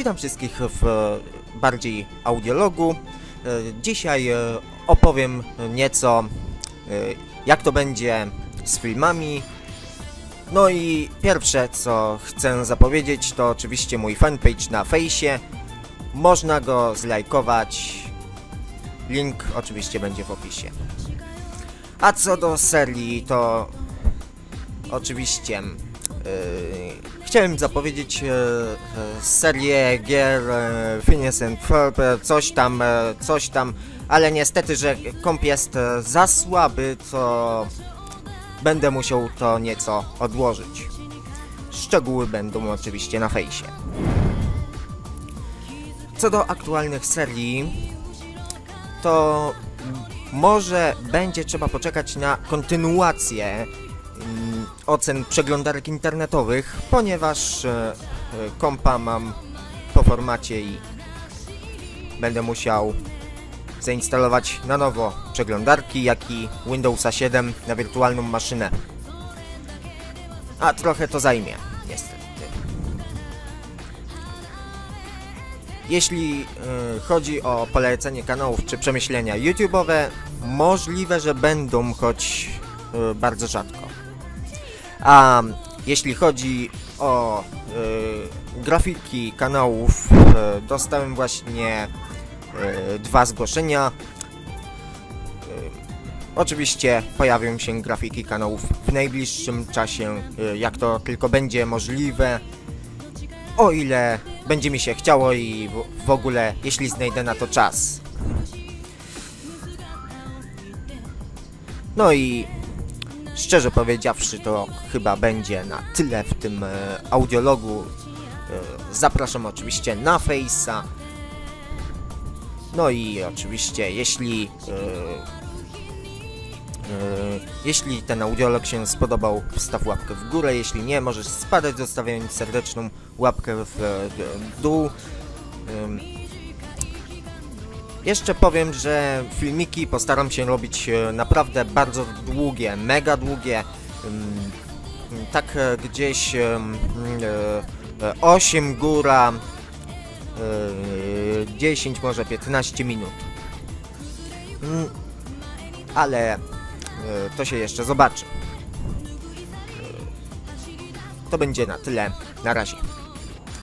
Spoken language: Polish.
Witam wszystkich w e, bardziej audiologu. E, Dzisiaj e, opowiem nieco jak to będzie z filmami. No i pierwsze co chcę zapowiedzieć to oczywiście mój fanpage na fejsie. Można go zlajkować. Link oczywiście będzie w opisie. A co do serii to oczywiście chciałem zapowiedzieć yy, yy, serię gier Phineas and Ferb, coś tam, coś tam, ale niestety, że komp jest za słaby, to będę musiał to nieco odłożyć. Szczegóły będą oczywiście na fejsie. Co do aktualnych serii, to może będzie trzeba poczekać na kontynuację ocen przeglądarek internetowych, ponieważ e, e, kompa mam po formacie i będę musiał zainstalować na nowo przeglądarki, jak i Windowsa 7 na wirtualną maszynę. A trochę to zajmie, niestety. Jeśli e, chodzi o polecenie kanałów czy przemyślenia YouTube'owe, możliwe, że będą, choć e, bardzo rzadko. A jeśli chodzi o y, grafiki kanałów, y, dostałem właśnie y, dwa zgłoszenia. Y, oczywiście pojawią się grafiki kanałów w najbliższym czasie, y, jak to tylko będzie możliwe. O ile będzie mi się chciało i w, w ogóle, jeśli znajdę na to czas. No i Szczerze powiedziawszy, to chyba będzie na tyle w tym e, audiologu. E, zapraszam oczywiście na Face'a. No i oczywiście, jeśli e, jeśli ten audiolog się spodobał, wstaw łapkę w górę. Jeśli nie, możesz spadać, zostawiając serdeczną łapkę w dół. Jeszcze powiem, że filmiki postaram się robić e, naprawdę bardzo długie, mega długie. ym, Tak e, gdzieś ym, e, 8 góra, e, 10 może 15 minut. Mm, Ale to się jeszcze zobaczy. To będzie na tyle. Na razie.